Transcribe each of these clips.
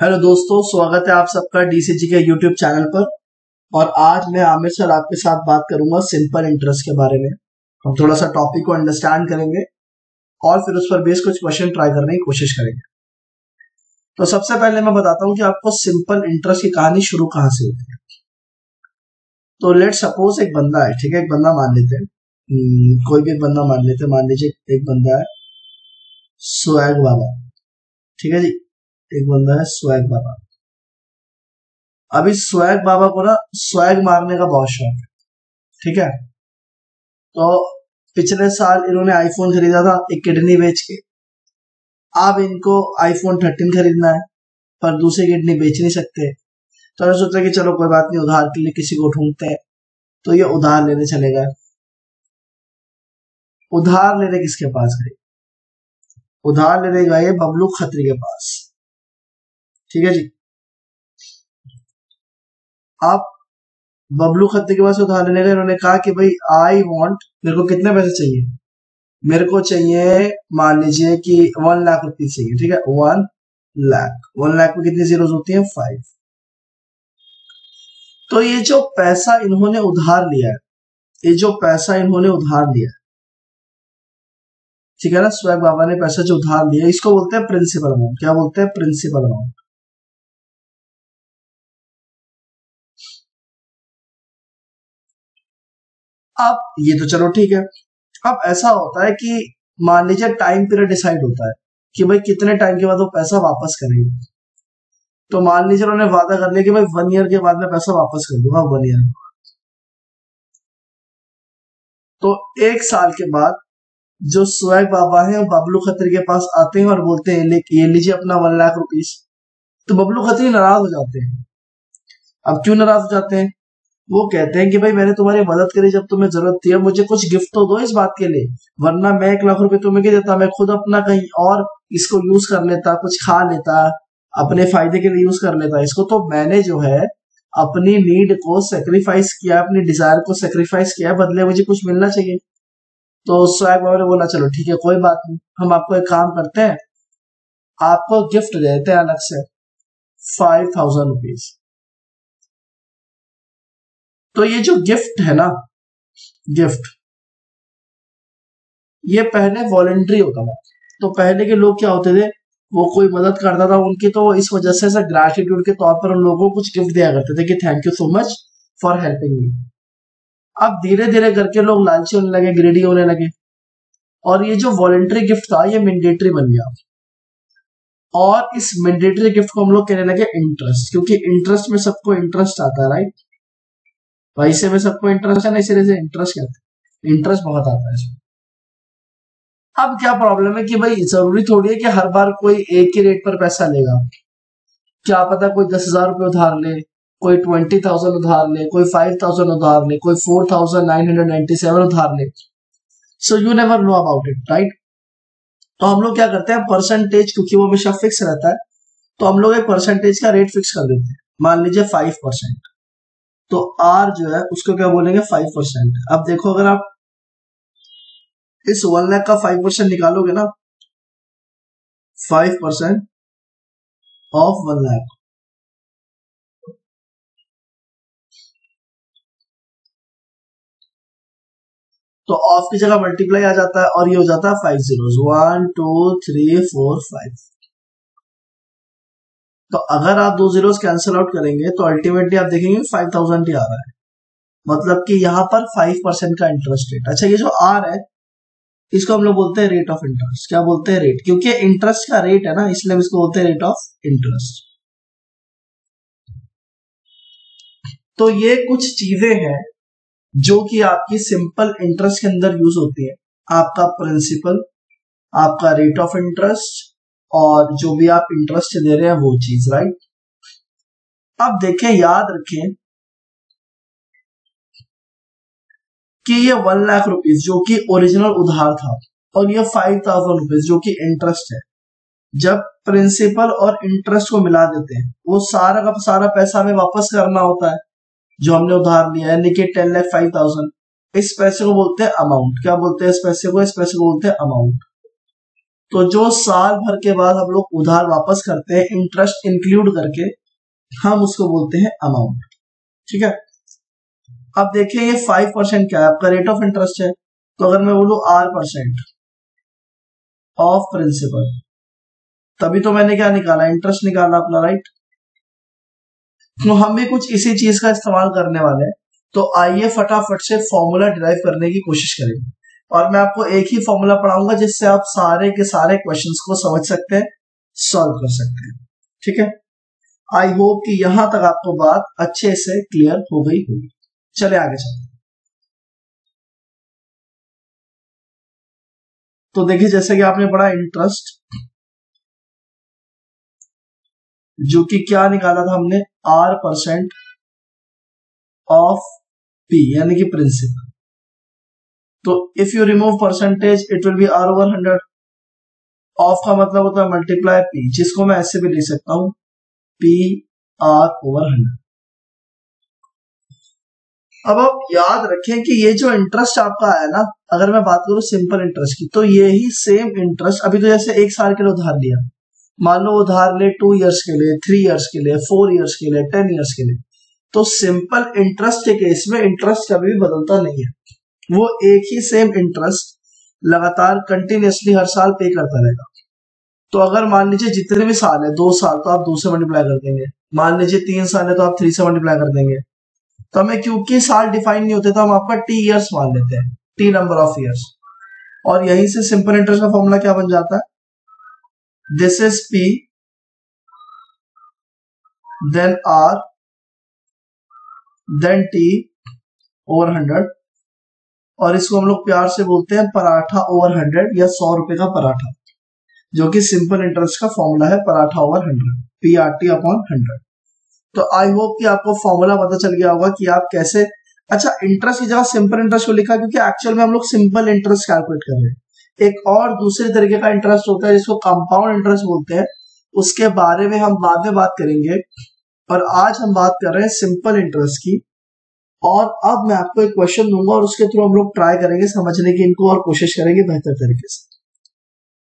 Hello दोस्तों स्वागत है आप सबका डीसीजी के यूट्यूब चैनल पर। और आज मैं आमिर सर आपके साथ बात करूँगा सिंपल इंटरेस्ट के बारे में। हम थोड़ा सा टॉपिक को अंडरस्टैंड करेंगे और फिर उस पर बेस कुछ क्वेश्चन ट्राई करने की कोशिश करेंगे। तो सबसे पहले मैं बताता हूँ कि आपको सिंपल इंटरेस्ट की कहानी शुरू कहाँ से होती है। तो लेट सपोज़ एक बंदा है ठीक है? एक बंदा मान लेते हैं। हम्म, कोई भी बंदा मान लेते मान लीजिए एक बंदा है स्वैग बाबा। ठीक है जी? एक बंदा है स्वैग बाबा। अभी स्वैग बाबा को ना स्वैग मारने का बहुत शौक है, ठीक है? तो पिछले साल इन्होंने आईफोन खरीदा था, एक किडनी बेच के। अब इनको आईफोन थर्टीन खरीदना है, पर दूसरी किडनी बेच नहीं सकते। तो मैंने सोचा कि चलो कोई बात नहीं, उधार के लिए किसी को ढूंढते हैं। तो ये उधार लेने चले गए। उधार लेने किसके पास गए? उधार लेने गए बबलू खत्री के पास। ठीक है जी? आप बबलू खत्ते के पास उधार लेने गए, उन्होंने कहा कि भाई आई वांट मेरे को कितने पैसे चाहिए? मेरे को चाहिए, मान लीजिए कि वन लाख रुपीज़ चाहिए, ठीक है? वन लाख वन लाख में कितनी जीरोज होती है? फाइव तो ये जो पैसा इन्होंने उधार लिया है, ये जो पैसा इन्होंने उधार लिया है, ठीक है ना? स्वैग बाबा ने पैसा जो उधार लिया इसको बोलते हैं प्रिंसिपल अमाउंट क्या बोलते हैं? प्रिंसिपल अमाउंट अब, ये तो चलो ठीक है। अब ऐसा होता है कि, मान लीजिए टाइम पीरियड डिसाइड होता है कि भाई कितने टाइम के बाद वो पैसा वापस करेंगे। तो मान लीजिए उन्होंने वादा कर लिया कि भाई वन ईयर के बाद में पैसा वापस कर दूँगा वन ईयर तो एक साल के बाद जो स्वैग बाबा है बबलू खत्री के पास आते हैं और बोलते हैं, ले, ये लीजिए अपना वन लाख रुपीस तो बबलू खत्री नाराज़ हो जाते हैं। अब क्यों नाराज़ हो जाते हैं? वो कहते हैं कि भाई, मैंने तुम्हारी मदद करी जब तुम्हें ज़रूरत थी मुझे कुछ गिफ्ट तो दो इस बात के लिए। वरना मैं एक लाख रुपए तुम्हें देता? मैं खुद अपना कहीं और इसको यूज़ कर लेता, कुछ खा लेता, अपने फ़ायदे के लिए यूज़ कर लेता। इसको तो मैंने जो है, अपनी नीड को सेक्रीफाइस किया, अपनी डिज़ायर को सेक्रीफाइस किया, बदले मुझे कुछ मिलना चाहिए। तो स्वैग बाबा ने बोला, चलो, ठीक है, कोई बात नहीं। हम आपको एक काम करते हैं। आपको गिफ्ट देते हैं अलग से फाइव थाउज़ेंड रुपीज़ तो ये जो गिफ्ट है ना गिफ्ट ये पहले वॉलेंट्री होता था। तो पहले के लोग क्या होते थे, वो कोई मदद करता था उनकी तो इस वजह से ऐसा ग्रेटिट्यूड के तौर पर उन लोगों को कुछ गिफ्ट दिया करते थे कि thank you so much for helping me अब धीरे धीरे करके लोग लालची होने लगे ग्रेडी होने लगे। और ये जो वॉलेंट्री गिफ्ट था, ये मैंडेटरी बन गया। और इस मैंडेटरी गिफ्ट को हम लोग कहने लगे इंटरेस्ट क्योंकि इंटरेस्ट में सबको इंटरेस्ट आता है राइट पैसे में सबको इंटरेस्ट है ना, इसीलिए से इंटरेस्ट कहते हैं। इंटरेस्ट बहुत आता है इसमें। अब क्या प्रॉब्लम है कि भाई, ज़रूरी थोड़ी है कि हर बार कोई एक ही रेट पर पैसा लेगा। क्या पता कोई दस हज़ार रुपये उधार ले, कोई ट्वेंटी थाउज़ेंड उधार ले, कोई फाइव थाउज़ेंड उधार ले, कोई four thousand nine hundred ninety seven उधार ले। So you never know about it right तो हम लोग क्या करते हैं परसेंटेज क्योंकि वो हमेशा फिक्स रहता है तो हम लोग एक परसेंटेज का रेट फिक्स कर देते हैं। मान लीजिए फाइव परसेंट तो आर जो है, उसको क्या बोलेंगे? फाइव परसेंट अब देखो, अगर आप इस वन लाख का फाइव परसेंट निकालोगे ना five percent of one lakh तो ऑफ़ की जगह मल्टीप्लाई आ जाता है और ये हो जाता है five zero one two three four five तो अगर आप दो ज़ीरो कैंसिल आउट करेंगे तो अल्टीमेटली आप देखेंगे फाइव थाउज़ेंड ही आ रहा है। मतलब कि यहाँ पर फाइव परसेंट का इंटरेस्ट रेट अच्छा ये जो आर है, इसको हम लोग बोलते हैं रेट ऑफ़ इंटरेस्ट क्या बोलते हैं रेट क्योंकि इंटरेस्ट का रेट है ना, इसलिए हम इसको बोलते हैं रेट ऑफ़ इंटरेस्ट तो ये कुछ चीज़ें हैं जो कि आपकी सिंपल इंटरेस्ट के अंदर यूज़ होती है। आपका प्रिंसिपल आपका रेट ऑफ़ इंटरेस्ट और जो भी आप इंटरेस्ट दे रहे हैं वो चीज़ राइट अब देखें, याद रखें कि ये वन लाख रुपीज़ जो कि ओरिजिनल उधार था, और ये फाइव थाउज़ेंड रुपीज़ जो कि इंटरेस्ट है। जब प्रिंसिपल और इंटरेस्ट को मिला देते हैं, वो सारा का सारा पैसा हमें वापस करना होता है, जो हमने उधार लिया यानी कि टेन लाख फाइव थाउज़ेंड इस पैसे को बोलते हैं अमाउंट क्या बोलते हैं इस पैसे को? इस पैसे को बोलते हैं अमाउंट तो जो साल भर के बाद हम लोग उधार वापस करते हैं इंटरेस्ट इंक्लूड करके, हम उसको बोलते हैं अमाउंट ठीक है? अब देखिए ये फाइव परसेंट क्या है? आपका रेट ऑफ़ इंटरेस्ट है तो अगर मैं बोलू आर परसेंट ऑफ़ प्रिंसिपल तभी तो मैंने क्या निकाला? इंटरेस्ट निकाला अपना राइट तो हम भी कुछ इसी चीज़ का इस्तेमाल करने वाले हैं तो आइए फटाफट से फॉर्मूला डिराइव करने की कोशिश करेंगे और मैं आपको एक ही फॉर्मूला पढ़ाऊँगा जिससे आप सारे के सारे क्वेश्चन को समझ सकते हैं सॉल्व कर सकते हैं। ठीक है? आई होप कि यहाँ तक आपको बात अच्छे से क्लियर हो गई होगी। चले आगे चलते तो देखिए, जैसे कि आपने पढ़ा इंटरेस्ट जो कि क्या निकाला था हमने? आर परसेंट ऑफ़ पी यानी कि प्रिंसिपल तो if you remove percentage it will be R over hundred of का मतलब होता है मल्टीप्लाई पी जिसको मैं ऐसे भी लिख सकता हूँ पी आर ओवर हंड्रेड अब आप याद रखें कि ये जो इंटरेस्ट आपका आया ना, अगर मैं बात करूँ सिंपल इंटरेस्ट की तो ये ही सेम इंटरेस्ट अभी तो जैसे एक साल के लिए उधार लिया। मान लो उधार ले टू इयर्स के लिए थ्री इयर्स के लिए फोर इयर्स के लिए टेन इयर्स के लिए। तो सिंपल इंटरेस्ट के केस में इंटरेस्ट कभी भी बदलता नहीं है। वो एक ही सेम इंटरेस्ट लगातार कंटिन्यूसली हर साल पे करता रहेगा। तो अगर मान लीजिए जितने भी साल है, दो साल तो आप दो से मल्टीप्लाई कर देंगे। मान लीजिए तीन साल है तो आप थ्री से मल्टीप्लाई कर देंगे। तो हमें क्योंकि साल डिफाइन नहीं होते तो हम आपका टी ईयर्स मान लेते हैं। टी नंबर ऑफ़ ईयर्स और यहीं से सिंपल इंटरेस्ट का फॉर्मूला क्या बन जाता है? This is P then R then T over hundred और इसको हम लोग प्यार से बोलते हैं पराठा ओवर हंड्रेड या सौ रुपए का पराठा, जो कि सिंपल इंटरेस्ट का फॉर्मूला है paratha over hundred P R T upon hundred तो आई होप कि आपको फॉर्मूला पता चल गया होगा कि आप कैसे अच्छा इंटरेस्ट की जगह सिंपल इंटरेस्ट को लिखा क्योंकि एक्चुअल में हम लोग सिंपल इंटरेस्ट कैलकुलेट कर रहे हैं। एक और दूसरे तरीके का इंटरेस्ट होता है जिसको कंपाउंड इंटरेस्ट बोलते हैं, उसके बारे में हम बाद में बात करेंगे। और आज हम बात कर रहे हैं सिंपल इंटरेस्ट की और अब मैं आपको एक क्वेश्चन दूँगा और उसके थ्रू हम लोग ट्राई करेंगे समझने की इनको और कोशिश करेंगे बेहतर तरीके से।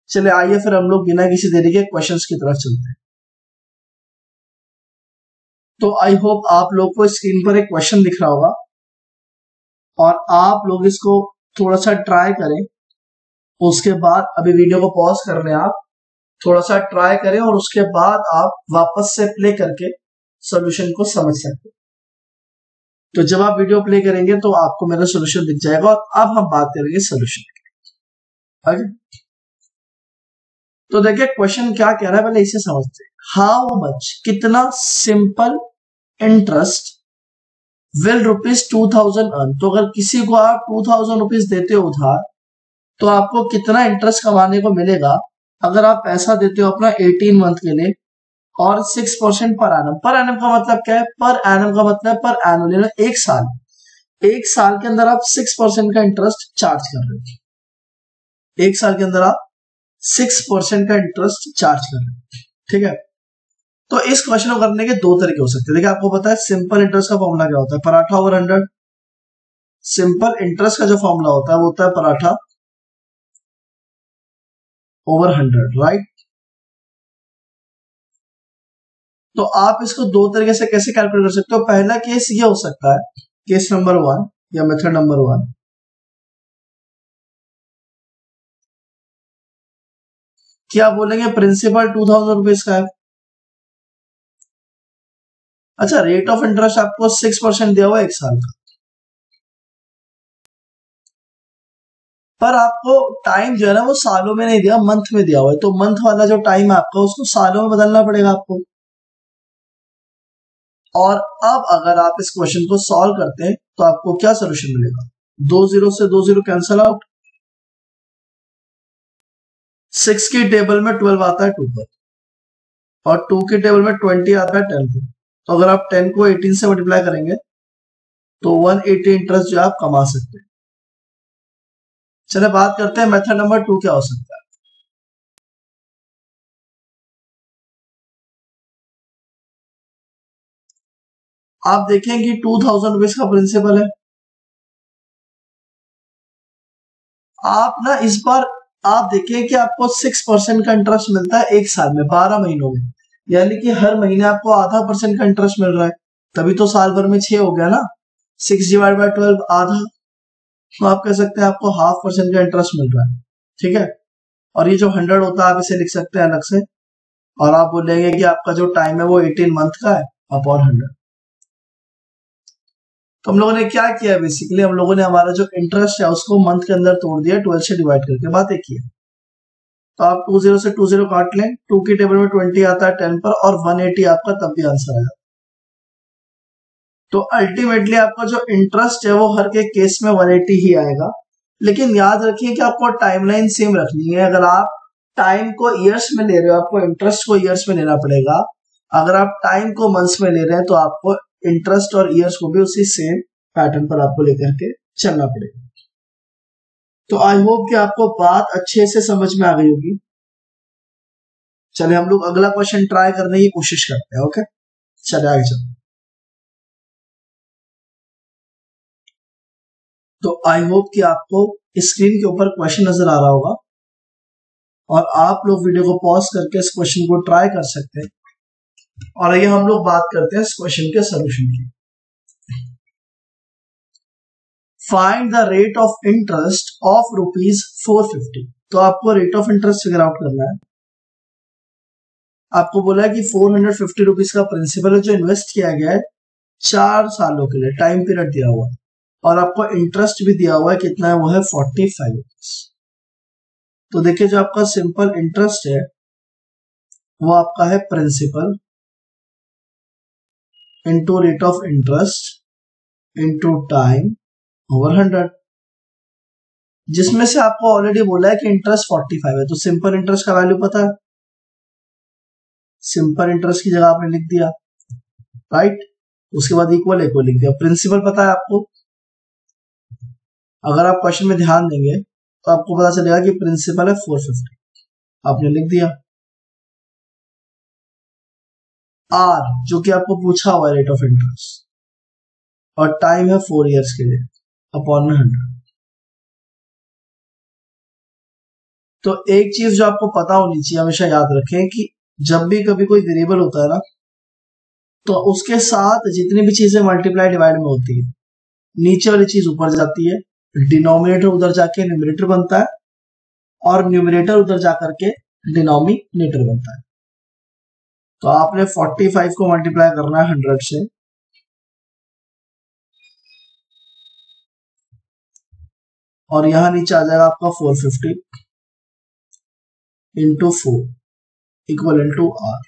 चले आइए फिर हम लोग बिना किसी देरी के क्वेश्चन की तरफ़ चलते हैं। तो आई होप आप लोग को स्क्रीन पर एक क्वेश्चन दिख रहा होगा और आप लोग इसको थोड़ा सा ट्राई करें। उसके बाद, अभी वीडियो को पॉज कर लें आप, थोड़ा सा ट्राई करें और उसके बाद आप वापस से प्ले करके सॉल्यूशन को समझ सकते तो जब आप वीडियो प्ले करेंगे तो आपको मेरा सोल्यूशन दिख जाएगा और अब हम बात करेंगे सोल्यूशन की तो देखिए क्वेश्चन क्या कह रहा है, पहले इसे समझते हाउ मच कितना simple interest will rupees two thousand earn तो अगर किसी को आप टू थाउज़ेंड रुपीज़ देते हो उधार तो आपको कितना इंटरेस्ट कमाने को मिलेगा? अगर आप पैसा देते हो अपना एटीन मंथ के लिए और six percent per annum per annum का मतलब क्या है? पर एनम का मतलब पर एनुअल एक साल। एक साल के अंदर आप सिक्स परसेंट का इंटरेस्ट चार्ज कर रहे हो। एक साल के अंदर आप सिक्स परसेंट का इंटरेस्ट चार्ज कर रहे हो। ठीक है? तो इस क्वेश्चन को करने के दो तरीके हो सकते हैं। देखिए, आपको पता है सिंपल इंटरेस्ट का फॉर्मूला क्या होता है? Paratha over hundred simple interest का जो फॉर्मूला होता है, वो होता है पराठा ओवर हंड्रेड राइट तो आप इसको दो तरीके से कैसे कैलकुलेट कर सकते हो? पहला केस ये हो सकता है। केस नंबर वन या मेथड नंबर वन क्या बोलेंगे प्रिंसिपल टू थाउज़ेंड रुपीज़ का है? अच्छा रेट ऑफ़ इंटरेस्ट आपको सिक्स परसेंट दिया हुआ एक साल का। पर आपको टाइम जो है ना, वो सालों में नहीं दिया मंथ में दिया हुआ है। तो मंथ वाला जो टाइम है आपका, उसको सालों में बदलना पड़ेगा आपको। और अब अगर आप इस क्वेश्चन को सॉल्व करते हैं तो आपको क्या सोल्यूशन मिलेगा? दो ज़ीरो से दो ज़ीरो कैंसल आउट सिक्स की टेबल में ट्वेल्व आता है टू पर. और टू की टेबल में ट्वेंटी आता है टेन पर. तो अगर आप टेन को एटीन से मल्टीप्लाई करेंगे तो वन एटी इंटरेस्ट जो आप कमा सकते हैं. चले बात करते हैं मेथड नंबर टू क्या हो सकता है? आप देखें कि टू थाउज़ेंड रुपीज़ का प्रिंसिपल है। आप ना इस बार, आप देखें कि आपको सिक्स परसेंट का इंटरेस्ट मिलता है एक साल में, बारह महीनों में। यानी कि हर महीने आपको आधा परसेंट का इंटरेस्ट मिल रहा है। तभी तो साल भर में छह हो गया ना। सिक्स डिवाइड बाई ट्वेल्व आधा तो आप कह सकते हैं आपको हाफ़ परसेंट का इंटरेस्ट मिल रहा है। ठीक है? और ये जो हंड्रेड होता है, आप इसे लिख सकते हैं अलग से। और आप बोलेंगे कि आपका जो टाइम है वो एटीन मंथ का है अपॉन हंड्रेड तो हम लोगों ने क्या किया बेसिकली हम लोगों ने हमारा जो इंटरेस्ट है, उसको मंथ के अंदर तोड़ दिया ट्वेल्व से डिवाइड करके बात ही। तो आप टू ज़ीरो से टू ज़ीरो काट लें टू की टेबल में ट्वेंटी आता है टेन पर और वन एटी आपका तब भी आंसर आएगा तो अल्टीमेटली आपका जो इंटरेस्ट है, वो हर के केस में वन एटी ही आएगा। लेकिन याद रखिए कि आपको टाइमलाइन सेम रखनी है। अगर आप टाइम को ईयर्स में ले रहे हो, आपको इंटरेस्ट को ईयर्स में लेना पड़ेगा। अगर आप टाइम को मंथ्स में ले रहे हैं तो आपको इंटरेस्ट और ईयर्स को भी उसी सेम पैटर्न पर आपको लेकर के चलना पड़ेगा। तो आई होप कि आपको बात अच्छे से समझ में आ गई होगी। चले हम लोग अगला क्वेश्चन ट्राई करने की कोशिश करते हैं ओके चले आगे चलते तो आई होप कि आपको स्क्रीन के ऊपर क्वेश्चन नज़र आ रहा होगा और आप लोग वीडियो को पॉज करके इस क्वेश्चन को ट्राई कर सकते हैं। और आइए हम लोग बात करते हैं इस क्वेश्चन के सोल्यूशन की। Find the rate of interest of rupees four fifty तो आपको rate of interest figure out करना है। आपको बोला है कि फोर हंड्रेड फिफ्टी रुपीज़ का प्रिंसिपल जो इन्वेस्ट किया गया है चार सालों के लिए टाइम पीरियड दिया हुआ है। और आपको इंटरेस्ट भी दिया हुआ है, कितना है वो है फोर्टी फाइव तो देखिए जो आपका सिंपल इंटरेस्ट है, वो आपका है principal into rate of interest into time over hundred जिसमें से आपको ऑलरेडी बोला है कि इंटरेस्ट फोर्टी फाइव है तो सिंपल इंटरेस्ट का वैल्यू पता है। सिंपल इंटरेस्ट की जगह आपने लिख दिया राइट उसके बाद इक्वल इक्वल लिख दिया। प्रिंसिपल पता है आपको? अगर आप क्वेश्चन में ध्यान देंगे तो आपको पता चलेगा कि प्रिंसिपल है फोर फिफ्टी आपने लिख दिया। आर जो कि आपको पूछा हुआ है रेट ऑफ़ इंटरेस्ट और टाइम है फोर इयर्स के लिए अपॉन में हंड्रेड तो एक चीज़ जो आपको पता होनी चाहिए, हमेशा याद रखें कि जब भी कभी कोई वेरिएबल होता है ना तो उसके साथ जितनी भी चीज़ें मल्टीप्लाई डिवाइड में होती है, नीचे वाली चीज़ ऊपर जाती है डिनोमिनेटर उधर जाके न्यूमिनेटर बनता है, और न्यूमिनेटर उधर जाकर के डिनोमिनेटर बनता है। तो आपने 45 को मल्टीप्लाई करना है 100 से। और यहाँ नीचे आ जाएगा आपका 450 fifty into four equal into R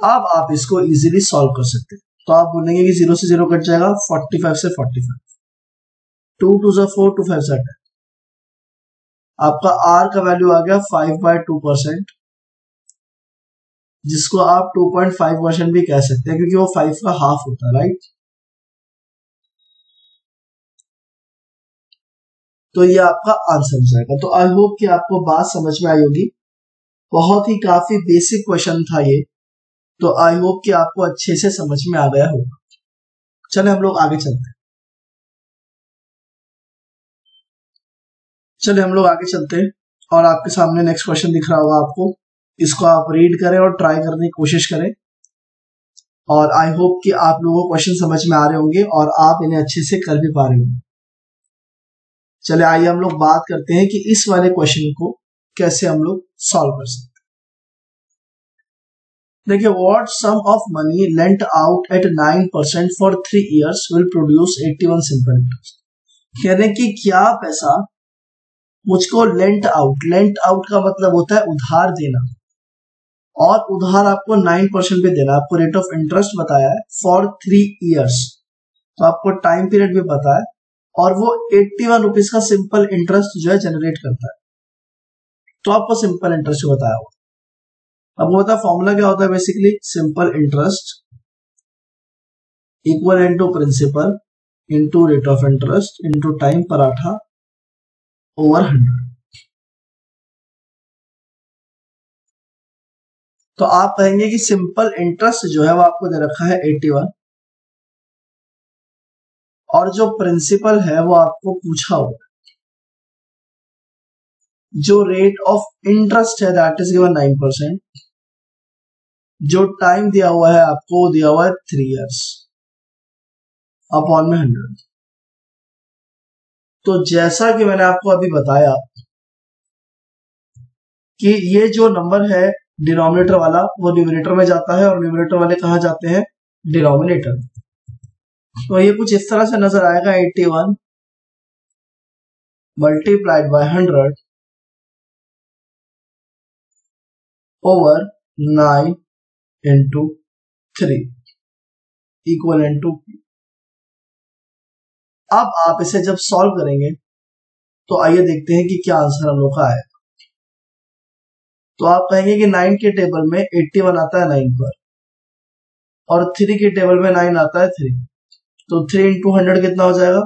अब आप इसको इजीली सॉल्व कर सकते हैं। तो आप बोलेंगे कि ज़ीरो से ज़ीरो कट जाएगा 45 से 45 टू टू जो फोर टू फाइव से आपका आर का वैल्यू आ गया फाइव बाय टू परसेंट जिसको आप टू पॉइंट फाइव परसेंट भी कह सकते हैं, क्योंकि वो फाइव का हाफ़ होता है राइट तो ये आपका आंसर हो जाएगा। तो आई होप कि आपको बात समझ में आई होगी। बहुत ही काफ़ी बेसिक क्वेश्चन था ये। तो आई होप कि आपको अच्छे से समझ में आ गया होगा। चले, हम लोग आगे चलते हैं। चले, हम लोग आगे चलते हैं। और आपके सामने नेक्स्ट क्वेश्चन दिख रहा होगा आपको। इसको आप रीड करें और ट्राई करने की कोशिश करें। और आई होप कि आप लोगों को क्वेश्चन समझ में आ रहे होंगे और आप इन्हें अच्छे से कर भी पा रहे होंगे। चले आइए हम लोग बात करते हैं कि इस वाले क्वेश्चन को कैसे हम लोग सॉल्व कर सकते देखिए what sum of money lent out at nine percent for three years will produce eighty one simple interest कहने की क्या पैसा मुझको लेंट आउट लेंट आउट का मतलब होता है उधार देना। और उधार आपको नाइन परसेंट पे देना आपको रेट ऑफ़ इंटरेस्ट बताया है फॉर थ्री इयर्स तो आपको टाइम पीरियड भी पता है और वो एट्टी वन रुपीज़ का सिंपल इंटरेस्ट जो है जनरेट करता है। तो आपको सिंपल इंटरेस्ट बताया हुआ अब वो है फॉर्मूला क्या होता है basically simple interest equal into principal into rate of interest into time paratha over hundred तो आप कहेंगे कि सिंपल इंटरेस्ट जो है वो आपको दे रखा है 81 और जो प्रिंसिपल है वो आपको पूछा होगा। जो रेट ऑफ़ इंटरेस्ट है that is given nine percent जो टाइम दिया हुआ है, आपको वो दिया हुआ है थ्री इयर्स अपॉन में हंड्रेड तो जैसा कि मैंने आपको अभी बताया कि ये जो नंबर है डिनोमिनेटर वाला, वो न्यूमिनेटर में जाता है और न्यूमिनेटर वाले कहा जाते हैं? डिनोमिनेटर तो ये कुछ इस तरह से नज़र आएगा 81 multiplied by 100 over 9 into three equal to अब आप इसे जब सॉल्व करेंगे तो आइए देखते हैं कि क्या आंसर हम लोग का आएगा तो आप कहेंगे कि नाइन के टेबल में एट्टी वन आता है नाइन पर। और थ्री के टेबल में नाइन आता है थ्री तो थ्री इंटू हंड्रेड कितना हो जाएगा?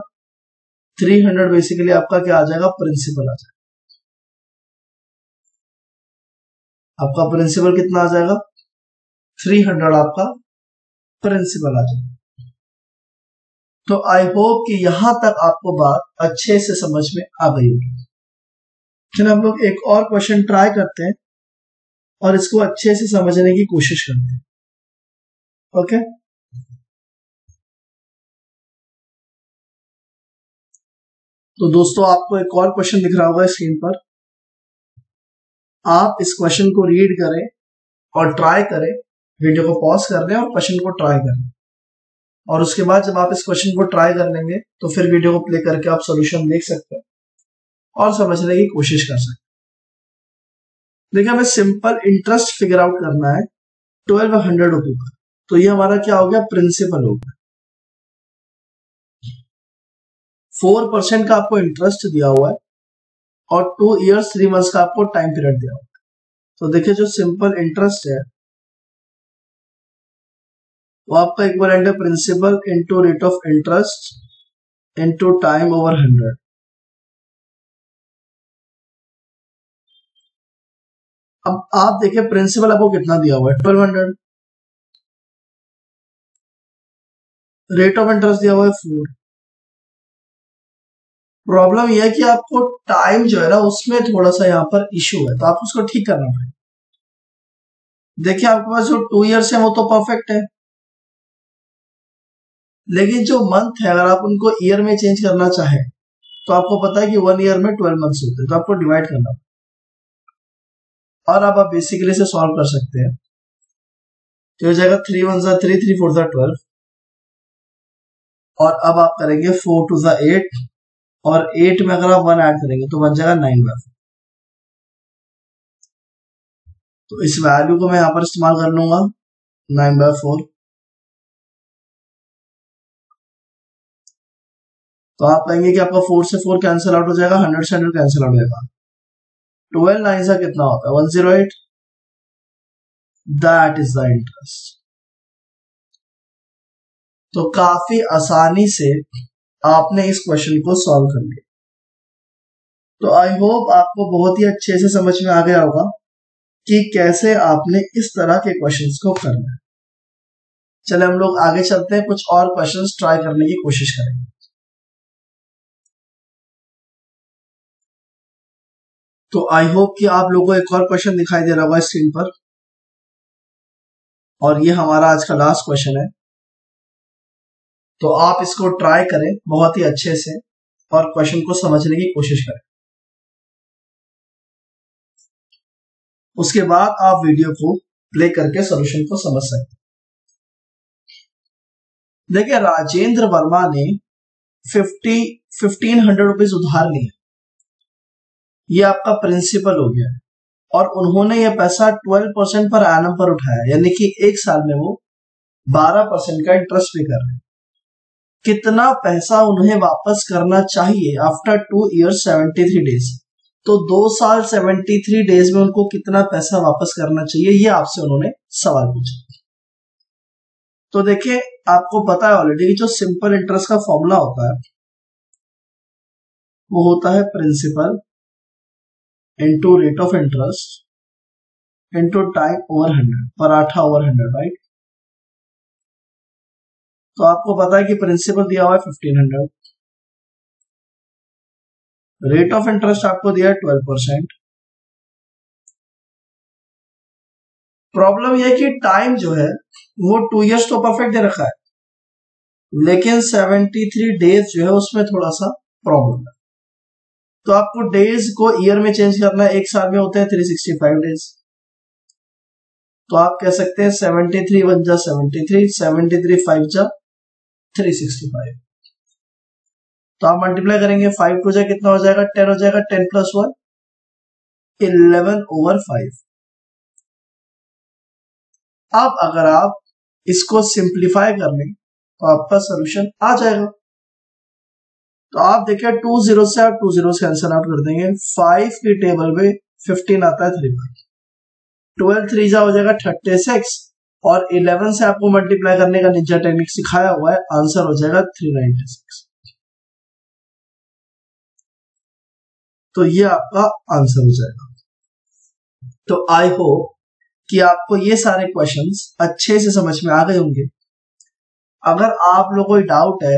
थ्री हंड्रेड बेसिकली आपका क्या आ जाएगा? प्रिंसिपल आ जाएगा। आपका प्रिंसिपल कितना आ जाएगा? थ्री हंड्रेड आपका प्रिंसिपल आ जाएगा। तो आई होप कि यहाँ तक आपको बात अच्छे से समझ में आ गई होगी। चलिए हम लोग एक और क्वेश्चन ट्राई करते हैं। और इसको अच्छे से समझने की कोशिश करते हैं। ओके? तो दोस्तों, आपको एक और क्वेश्चन दिख रहा होगा स्क्रीन पर। आप इस क्वेश्चन को रीड करें और ट्राई करें। वीडियो को पॉज कर दें और क्वेश्चन को ट्राई करें। और उसके बाद जब आप इस क्वेश्चन को ट्राई कर लेंगे तो फिर वीडियो को प्ले करके आप सोल्यूशन देख सकते हैं और समझने की कोशिश कर सकते हैं। देखिए, हमें सिंपल इंटरेस्ट फिगर आउट करना है ट्वेल्व हंड्रेड रुपी पर तो ये हमारा क्या हो गया? प्रिंसिपल हो गया। फोर परसेंट का आपको इंटरेस्ट दिया हुआ है और टू इयर्स थ्री मंथ्स का आपको टाइम पीरियड दिया हुआ है। तो देखिए, जो सिंपल इंटरेस्ट है, वो आपका इक्वलेंट है principal into rate of interest into time over hundred अब आप देखिए प्रिंसिपल आपको कितना दिया हुआ है? Twelve hundred rate of interest दिया हुआ है फोर प्रॉब्लम यह है कि आपको टाइम जो है ना, उसमें थोड़ा सा यहाँ पर इश्यू है तो आप उसको ठीक करना पड़ेगा। देखिए, आपके पास जो टू इयर्स है, वो तो परफेक्ट है। लेकिन जो मंथ है, अगर आप उनको ईयर में चेंज करना चाहें तो आपको पता है कि वन ईयर में ट्वेल्व मंथ्स होते हैं तो आपको डिवाइड करना और अब आप बेसिकली से सॉल्व कर सकते हैं। तो हो जाएगा थ्री वन जा थ्री थ्री फोर जा ट्वेल्व और अब आप करेंगे फोर टू जा एट और एट में अगर आप वन ऐड करेंगे तो बन जाएगा नाइन बाय तो इस वैल्यू को मैं यहाँ पर इस्तेमाल कर लूँगा। नाइन बाय फोर तो आप कहेंगे कि आपका फोर से फोर कैंसिल आउट हो जाएगा हंड्रेड से हंड्रेड कैंसिल आउट हो जाएगा। ट्वेल्व नाइन सा कितना होता है? One zero eight? That is the interest तो काफ़ी आसानी से आपने इस क्वेश्चन को सॉल्व कर लिया। तो आई होप आपको बहुत ही अच्छे से समझ में आ गया होगा कि कैसे आपने इस तरह के क्वेश्चंस को करना है। चले हम लोग आगे चलते हैं, कुछ और क्वेश्चंस ट्राई करने की कोशिश करेंगे। तो आई होप कि आप लोगों को एक और क्वेश्चन दिखाई दे रहा होगा स्क्रीन पर। और ये हमारा आज का लास्ट क्वेश्चन है। तो आप इसको ट्राई करें बहुत ही अच्छे से और क्वेश्चन को समझने की कोशिश करें। उसके बाद आप वीडियो को प्ले करके सॉल्यूशन को समझ सकते देखिए, राजेंद्र वर्मा ने फिफ्टी फिफ्टीन हंड्रेड रुपीज़ उधार लिए। ये आपका प्रिंसिपल हो गया। और उन्होंने ये पैसा 12 परसेंट पर एनम पर उठाया, यानी कि एक साल में वो 12 परसेंट का इंटरेस्ट पे कर रहे हैं। कितना पैसा उन्हें वापस करना चाहिए after two year seventy three days तो दो साल सेवेंटी थ्री डेज़ में उनको कितना पैसा वापस करना चाहिए, ये आपसे उन्होंने सवाल पूछा। तो देखिए, आपको पता है ऑलरेडी जो सिंपल इंटरेस्ट का फॉर्मूला होता है, वो होता है principal into rate of interest, into time over 100 पराठा ओवर 100 राइट तो आपको पता है कि प्रिंसिपल दिया हुआ है 1500 रेट ऑफ़ इंटरेस्ट आपको दिया है ट्वेल्व परसेंट प्रॉब्लम यह कि टाइम जो है, वो टू इयर्स तो परफेक्ट दे रखा है. लेकिन सेवेंटी थ्री डेज़ जो है उसमें थोड़ा सा प्रॉब्लम है. तो आपको डेज़ को ईयर में चेंज करना है, एक साल में होते हैं थ्री सिक्सटी फाइव डेज़ तो आप कह सकते हैं सेवेंटी थ्री वन जा seventy three seventy three five जा थ्री सिक्सटी फाइव तो आप मल्टीप्लाई करेंगे फाइव टू जाए कितना हो जाएगा? टेन हो जाएगा ten plus one eleven over five अब अगर आप इसको सिंप्लीफाई कर लें तो आपका सोल्यूशन आ जाएगा। तो आप देखिए टू ज़ीरो से आप टू ज़ीरो से आंसर आउट कर देंगे। फाइव की टेबल में फिफ्टीन आता है थ्री बार ट्वेल्व थ्री जा हो जाएगा थर्टी सिक्स और इलेवन से आपको मल्टीप्लाई करने का निजा टेक्निक सिखाया हुआ है। आंसर हो जाएगा थ्री नाइनटी सिक्स तो ये आपका आंसर हो जाएगा। तो आई होप कि आपको ये सारे क्वेश्चंस अच्छे से समझ में आ गए होंगे। अगर आप लोगों को डाउट है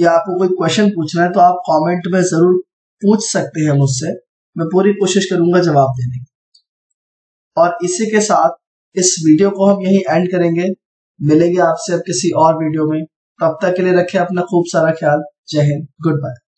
या आपको कोई क्वेश्चन पूछना है तो आप कमेंट में ज़रूर पूछ सकते हैं मुझसे। मैं पूरी कोशिश करूँगा जवाब देने की। और इसी के साथ इस वीडियो को हम यही एंड करेंगे। मिलेंगे आपसे अब किसी और वीडियो में। तब तक के लिए रखें अपना खूब सारा ख्याल। जय हिंद। Good bye